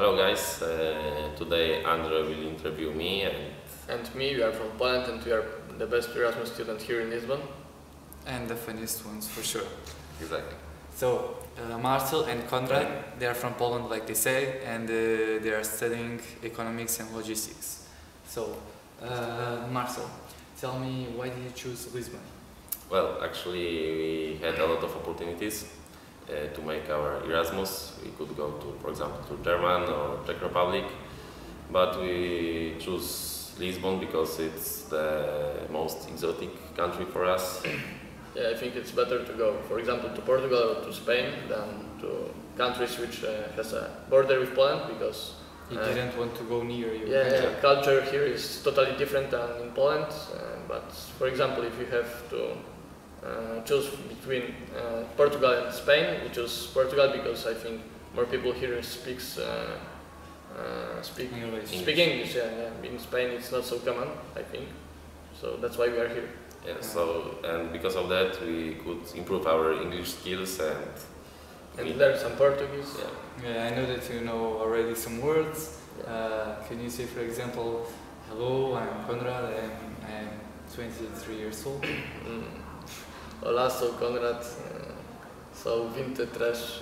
Hello guys, uh, today Andre will interview me and And me, we are from Poland and we are the best Erasmus student here in Lisbon. And the funniest ones for sure. exactly. So, uh, Marcel and Konrad, they are from Poland, like they say, and uh, they are studying economics and logistics. So, uh, Marcel, tell me why did you choose Lisbon? Well, actually we had a lot of opportunities uh, to make our Erasmus. We could go to, for example, to German or Czech Republic, but we choose Lisbon because it's the most exotic country for us. Yeah, I think it's better to go, for example, to Portugal or to Spain than to countries which uh, has a border with Poland because You Uh, didn't want to go near your yeah, yeah, culture here is totally different than in Poland. Uh, but for example, if you have to uh, choose between uh, Portugal and Spain, we choose Portugal because I think more people here speaks uh, uh, speak English. speak English. Yeah, yeah. In Spain, it's not so common, I think. So that's why we are here. Yeah, so and because of that we could improve our English skills and And we- learn some Portuguese. yeah. Yeah, I know that you know already some words. Yeah. Uh, can you say, for example, hello, I'm Konrad, I'm, I'm 23 years old. Mm. Olá, sou Konrad. Uh, sou 23.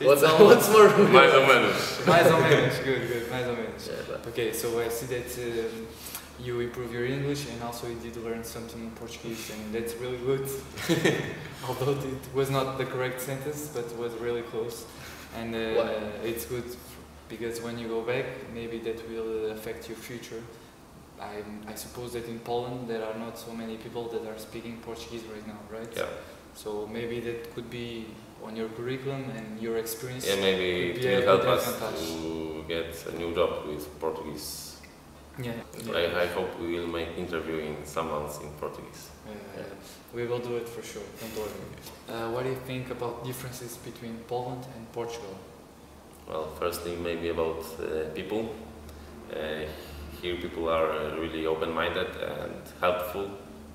What, It's almost- what's more? Mais ou menos. mais ou menos, good, good, mais ou menos. Yeah, Okay, so I see that um, you improve your English and also you did learn something in Portuguese, and that's really good. Although it was not the correct sentence, but it was really close. And uh, it's good because when you go back, maybe that will affect your future. I, I suppose that in Poland there are not so many people that are speaking Portuguese right now, right? Yeah. So maybe that could be on your curriculum and your experience. Yeah, maybe it Could be a will help us advantage. to get a new job with Portuguese. Yeah. I, I hope we will make interview interviewing someone in Portuguese. Uh, we will do it for sure. Don't worry. Uh, what do you think about differences between Poland and Portugal? Well, firstly, maybe about uh, people. Uh, here, people are uh, really open-minded and helpful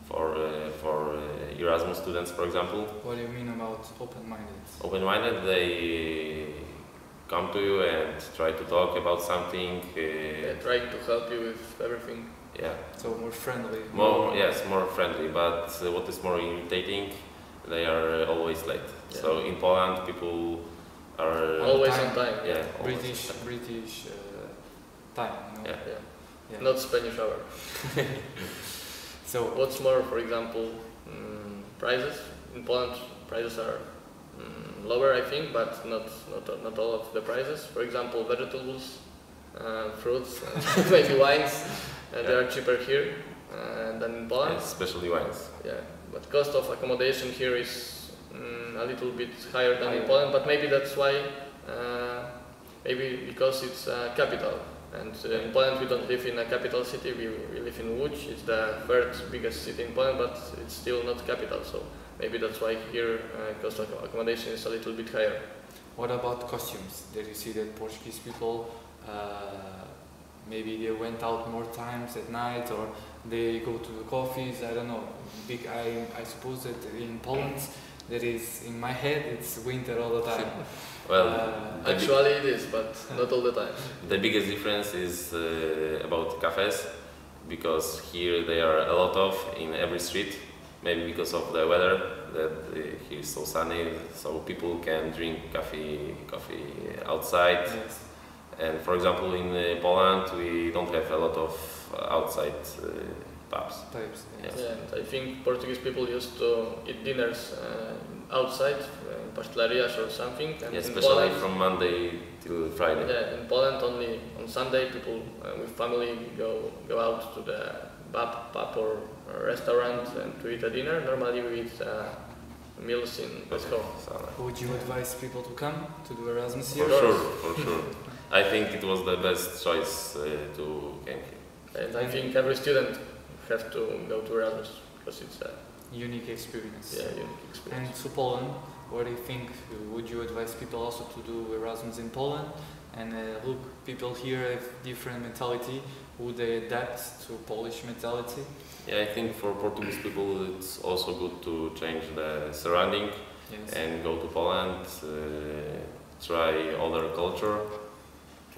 for uh, for uh, Erasmus students, for example. What do you mean about open-minded? Open-minded, they come to you and try to talk about something. yeah, Uh, trying to help you with everything. yeah, So more friendly. more yes, more friendly. But uh, what is more irritating, they are uh, always late. Yeah. So in Poland, people are Always time. on time. yeah British, time. British uh, time. You know? Yeah. Yeah. Yeah. Not Spanish hour. So What's more, for example, mm, prices in Poland, prices are mm, lower, I think, but not not not all of the prices. For example, vegetables, uh, fruits, maybe wines, uh, they are cheaper here uh, than in Poland. especially wines. Yeah, but cost of accommodation here is mm, a little bit higher than in Poland. But maybe that's why, uh, maybe because it's a capital. And uh, in Poland we don't live in a capital city. We, we live in Łódź. It's the third biggest city in Poland, but it's still not capital. So maybe that's why here uh, cost of accommodation is a little bit higher. what about costumes? Did you see that Portuguese people uh, maybe they went out more times at night or they go to the coffees? I don't know. Big. I I suppose that in Poland, that is in my head, it's winter all the time. Well, Uh, Actually, it is, but not all the time. the biggest difference is uh, about cafes because here they are a lot of in every street. Maybe because of the weather that uh, here is so sunny, so people can drink coffee coffee outside. yes. And for example, in uh, Poland, we don't have a lot of uh, outside uh, pubs. Types. Yeah. Yeah, and I think Portuguese people used to eat dinners uh, outside, uh, in pastelerias or something. And Yeah, especially Poland, from Monday till Friday. Yeah, in Poland only on Sunday people uh, with family go go out to the pub, pub or, or restaurant and to eat a dinner. Normally we eat uh, meals in at home. So, uh, Would you advise people to come to do Erasmus here? for here? sure, for sure. I think it was the best choice uh, to came here. And I think every student have to go to Erasmus because it's a Unique experience. yeah, unique experience. And to Poland, what do you think? Would you advise people also to do Erasmus in Poland? And uh, look, people here have different mentality. Would they adapt to Polish mentality? Yeah, I think for Portuguese people it's also good to change the surrounding Yes. and go to Poland, uh, try other culture,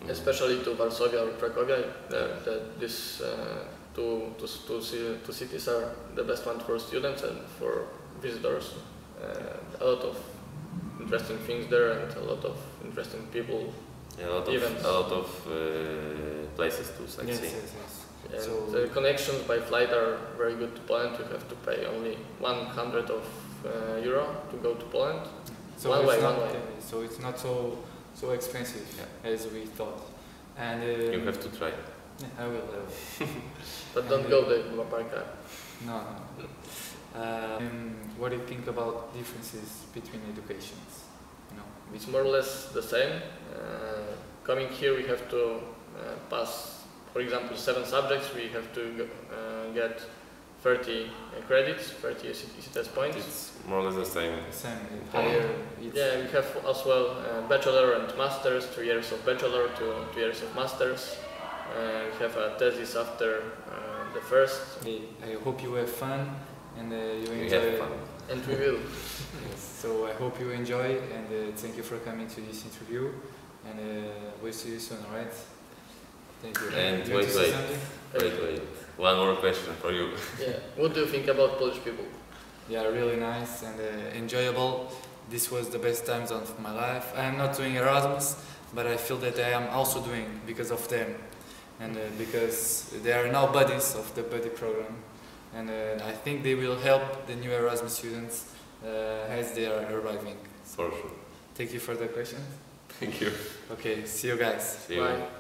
especially to Varsovia or Cracovia. That, that this uh, two, two, two, ci- two cities are the best one for students and for visitors. Uh, a lot of interesting things there and a lot of interesting people. Yeah, a lot of, Events. a lot of uh, places to Yes, sightsee. yes, yes. And So- the connections by flight are very good to Poland. You have to pay only 100 of uh, euro to go to Poland. So One it's way, not, one way. uh, So it's not so so expensive as we thought. And uh, You have to try. Yeah, I will. I will. But don't go there, Barca. No, no. Um, what do you think about differences between educations? You know, It's more or less the same. Uh, coming here, we have to uh, pass, for example, seven subjects. We have to uh, get 30 uh, credits, 30 ECTS points. It's more or less the same. same higher. It's, Yeah, we have as well uh, bachelor and masters, two years of bachelor, two, two years of masters. Uh, we have a thesis after uh, the first, Hey, I hope you have fun and uh, you We enjoy. have fun. and we will. Yes. So I hope you enjoy and uh, thank you for coming to this interview. And uh, we'll see you soon, alright? Thank you. And You want wait, to wait. Wait, wait. One more question for you. Yeah. What do you think about Polish people? Yeah, really nice and uh, enjoyable. This was the best times of my life. I am not doing Erasmus, but I feel that I am also doing because of them, and uh, because they are now buddies of the buddy program, and uh, I think they will help the new Erasmus students uh, as they are arriving. For sure. Thank you for the question. Thank you. Okay, see you guys. See you. Bye.